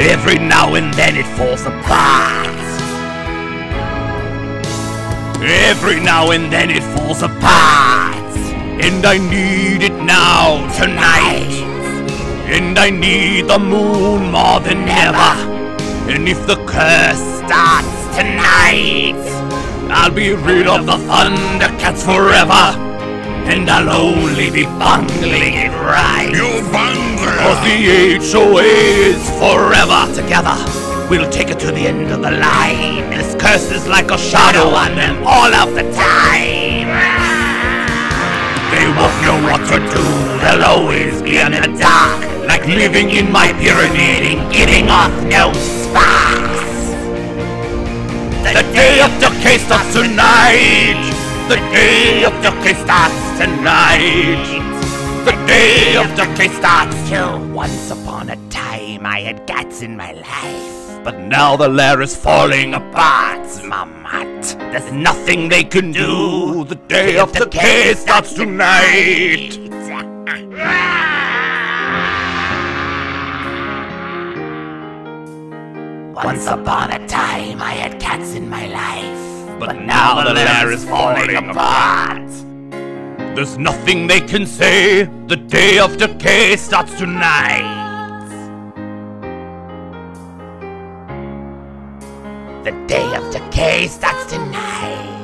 Every now and then it falls apart. Every now and then it falls apart. And I need it now, tonight. And I need the moon more than ever. And if the curse starts tonight, I'll be rid of the Thundercats forever. And I'll only be bungling it right. You bungler! Cause the HOA is forever together. We'll take it to the end of the line. This curse is like a shadow on them all of the time. They won't know what to do. They'll always be in the dark. Like living in my pyramid and getting off no sparks. The day of decay starts tonight. The day of decay starts tonight. The day of decay starts here. Once upon a time, I had cats in my life. But now the lair is falling apart, Ma-Mutt. There's nothing they can do. The day of the decay starts tonight. Once upon a time, I had cats in my life. But now the lair is falling apart. There's nothing they can say. The day of decay starts tonight. The day of decay starts tonight.